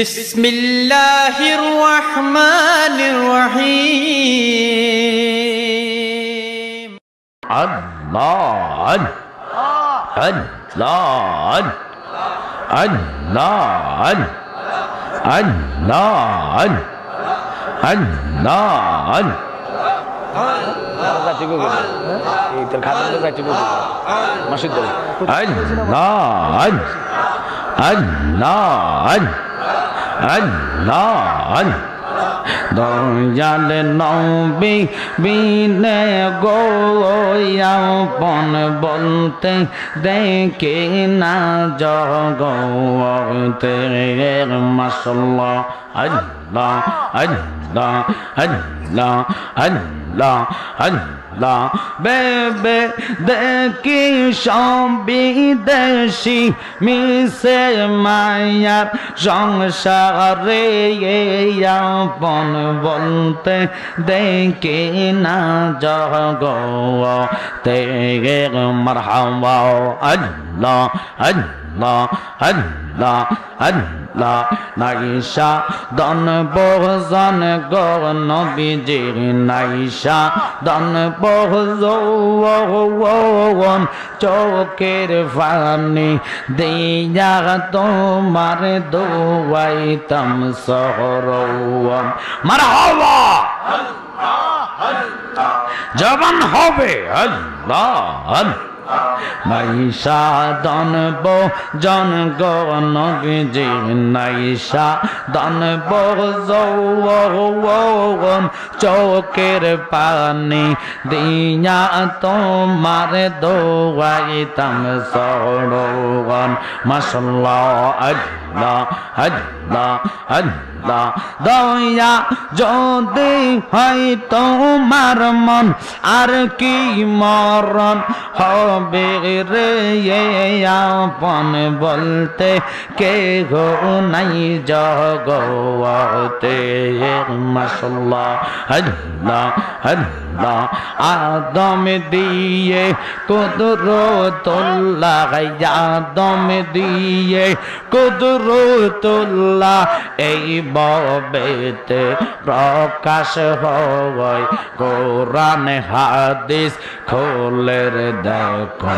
بسم الله الرحمن الرحيم الله الله الله الله الله الله দয়াল নবী বিনে গোয়াপন বলতে দেখে না জগতে মশলা আল্লাহ আল্লাহ আল্লাহ আল্লাহ আল্লাহ বেবে দেখি সবিদেশি মিশে মায়ার সংসারে আপন বলতে দেখি না জগতে মারহাবা আল্লাহ আল্লাহ আল্লাহ আল্লাহ নাইশা দন বহজন গো নবীজি নাইশা দন বহজন চোখের ফানি দিয়া তোমার দোয়াইতাম সহরম মার হওয়া জবান হবে! আল্লাহ আল্লাহ। নাইশা দন বো জন গন বিজি নাইশা দন বো যৌন চোখের পানি দিয়া তোমার দোয়াইতাম সরগন মশলা আল্লাহ আল্লাহ আল্লাহ। দয়া যদি হয় তোমার মন, আর কি মরণ হবে? রে আপন বলতে কে গো নাই জগতে। মশলা আল্লাহ আল্লাহ আদম দিয়ে কুদরতুল্লাহ আদম দিয়ে কুদরতুল্লাহ, এই ববেতে প্রকাশ হয়। কোরআন হাদিস খোলের দেখো,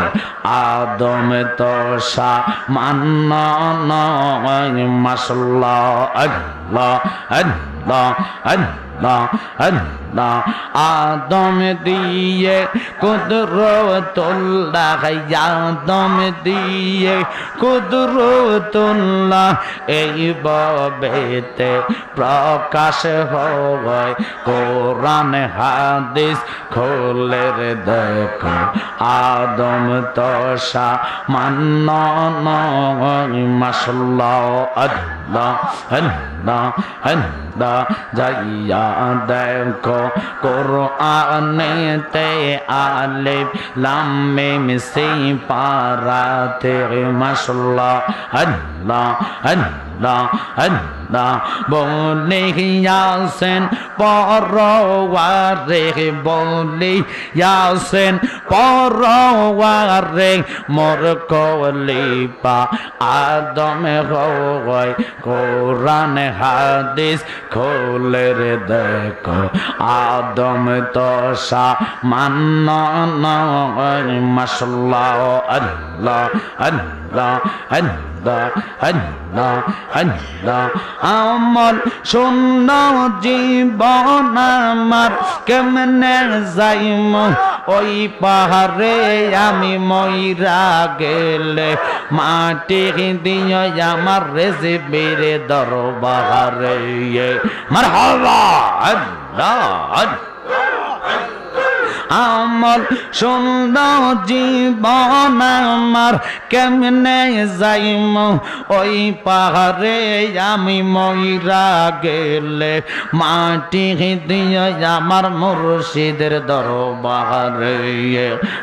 আদম তো মান্ন মাসল্লা আল্লাহ আল্লাহ আল্লাহ আল্লাহ। আদম দিয়ে কুদরতুল্লাহ আদম দিয়ে কুদরতুল্লাহ এই বেতে প্রকাশ হয়। কোরআন, হাদিস খোলের দেখো, আদম তসা মান্ন মাসল্লা আল্লাহ আল্লাহ আল্লাহ, যাইয়া দেখো। কোরআনেতে আলিফ লাম মিম সিন পারাতে মাশাআল্লাহ আল্লাহ আল্লাহ আল্লাহ। বলে ইয়াসেন পরওয়ারে বলে ইয়াসেন পরওয়ারে মোর কলিপা আদম হয়। কোরআন হাদিস খোলের দেখো, আদম তসা মান্ন মশলা আল্লাহ আল্লাহ আল্লাহ। আমল শূন্য জীবন আমার। কেমনে যাইম? ওই পাহাড়ে আমি ময়রা গেলে মাটি দিয়ে আমার রেসিবিরে দরবারে। মার হবা আল্লাহ আমল সুন্দর জীবন আমার কেমনে যাইম? ওই পাহাড়ে আমি ময়রা গেলে, মাটি দিয়ে আমার মুর্শিদের দরবারে।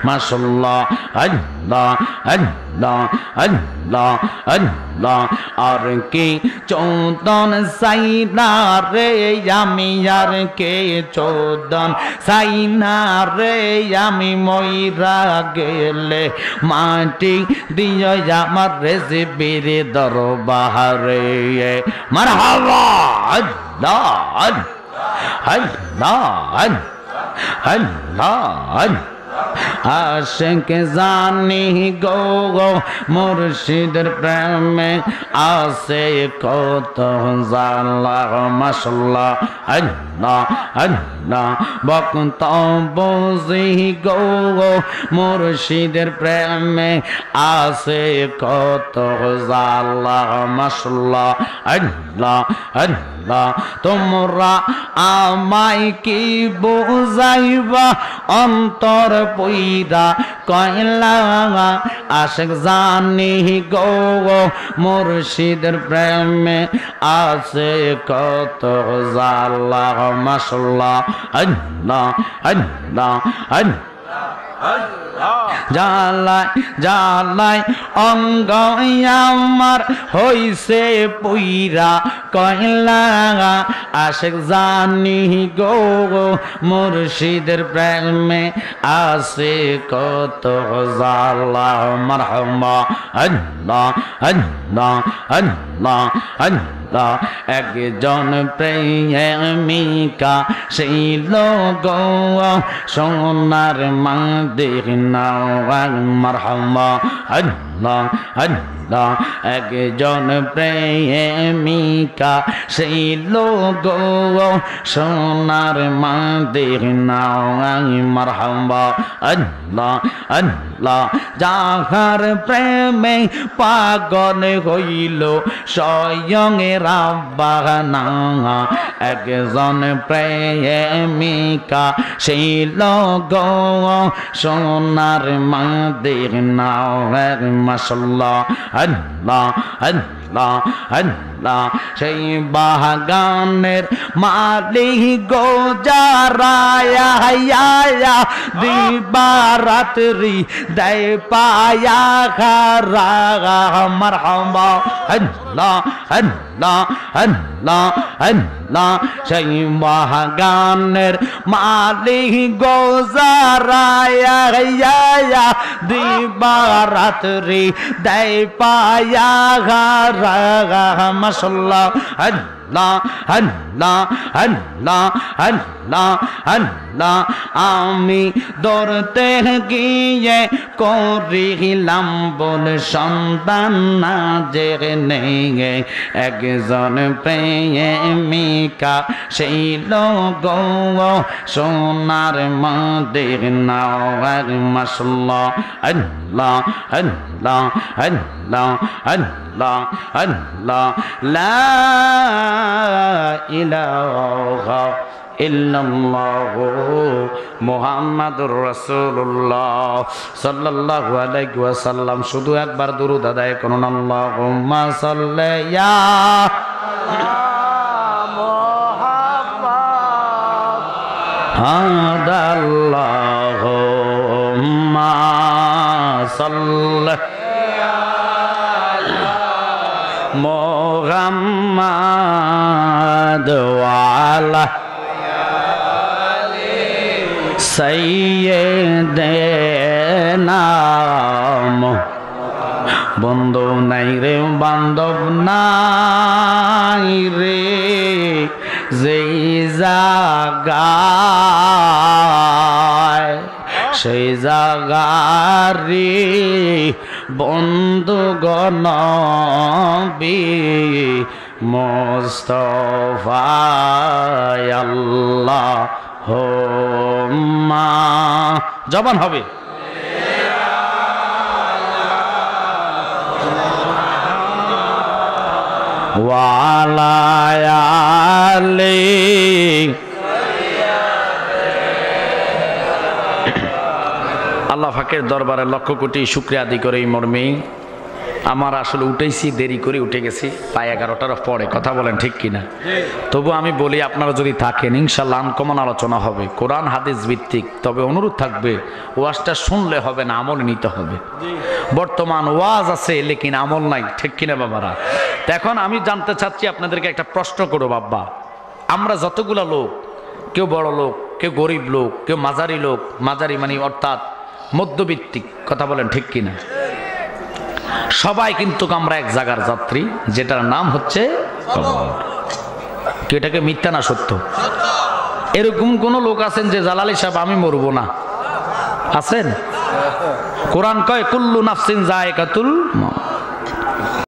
মাসল্লা আল্লাহ আল্লাহ। আল্লাহ আল্লাহ আল্লাহ আর কে চৌদন সাইনা রে আমি আর কে চৌদন সাইনা রে আমি ময়রা গেলে মাটি দিয় আমার রেসিপির দরবারে মার হাওয়া আল্লাহ আল্লাহ আল্লাহ আল্লাহ আশেক জানি গো গো, মুর্শিদের প্রেমে আসে কত জালা মশলা আল্লাহ আল্লাহ বক্ত বুঝি গো মুর্শিদের প্রেমে আসে কত জালা মশলা আল্লাহ আল্লাহ তোমরা আমায় কি বুঝাইবা? অন্তর পইরা কয়লা আশেক জানি গো মুর্শিদের প্রেমে আছে কত জালা মশলা আল্লাহ আল্লাহ আল্লাহ জালাই জালাই অঙ্গ আমার হইছে পুইরা কয়লা। আশেক জানি গো মুর্শিদের প্রেমে আছে কত জালা মারহামা আল্লাহ আল্লাহ আল্লাহ আল্লাহ। একজন প্রেমিকা সেই লোক সোনার মা দেখনা মারহামা। আল্লাহ, একজন প্রেমিকা, সেই লোক সোনার মা দেখনা মারহামা আল্লাহ আল্লাহ, যাহার প্রেমে পাগল হইল, স্বয়ং রাব্বানা একজন প্রেমিকা, সেই লগ সোনার মা দেখনা মাসাল্লাহ আল্লাহ আল্লাহ আল্লাহ সেই বাগানের মালিক গো যারায়া দিবা রাত্রি দেয় পায়া খারা মারহামা আল্লাহ আল্লাহ আল্লাহ আল্লাহ সেই বাগানের মালিক গো যারায়া দিবা রাত্রি দেয় পায়া খারা মাসাল্লাহ আমি দৌড়তে গিয়ে করিলাম বল সন্তান না যে নেই। একজন প্রেমিকা সেই লোক সোনার মন্দির নাওয়ার মাসাল্লাহ আল্লাহ আল্লাহ আল্লাহ আল্লাহ আল্লাহ লা ইলাহা ইল্লাল্লাহু মুহাম্মাদুর রাসূলুল্লাহ সাল্লাল্লাহু আলাইহি শুধু একবার দুরূদ আদায় করুন। আল্লাহুম্মা সাল্লি ইয়া মোহাম্মদ ওয়ালা নাম বন্ধু নাই রে বান্ধব নাই রে যেই জাগায় সেই জাগারি বন্ধু গণবি মোস্তফায় আল্লাহ হোম্মা জবান হবে। ওয়ালায়ালি আল্লাহ ফাকের দরবারে লক্ষ কোটি শুক্রিয়া আদি করে এই মর্মে। আমার আসলে উঠেছি দেরি করে উঠে গেছি, প্রায় এগারোটার পরে, কথা বলেন ঠিক কিনা? তবু আমি বলি, আপনারা যদি থাকেন, ইনশাল্লাহ আনকমন আলোচনা হবে, কোরআন হাদিস ভিত্তিক, তবে অনুরোধ থাকবে, ওয়াজটা শুনলে হবে না, আমল নিতে হবে। বর্তমান ওয়াজ আছে, লেকিন আমল নাই, ঠিক কিনা বাবারা? এখন আমি জানতে চাচ্ছি, আপনাদেরকে একটা প্রশ্ন করো বাব্বা। আমরা যতগুলা লোক, কেউ বড় লোক, কেউ গরিব লোক, কেউ মাঝারি লোক, মাঝারি মানে অর্থাৎ মধ্যবিত্তিক, কথা বলেন ঠিক কিনা? সবাই কিন্তু আমরা এক জায়গার যাত্রী, যেটার নাম হচ্ছে কি এটাকে মিথ্যা না সত্য? এরকম কোন লোক আছেন যে জালালি সাহেব, আমি মরবো না। আছেন? কোরআন কয়, কুল্লু নাফসিন জায়কাতুল মউত।